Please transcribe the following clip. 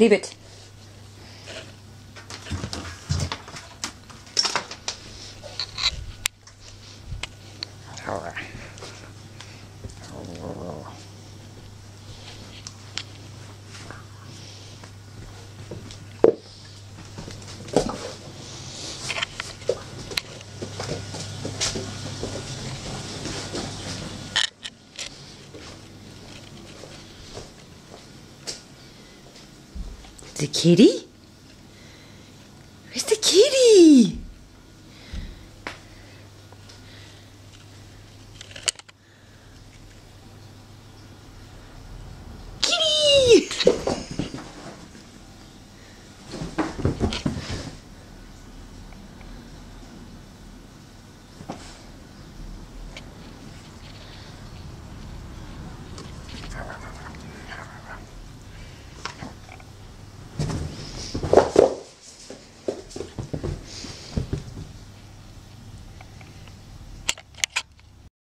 Leave it. the kitty? Where's the kitty?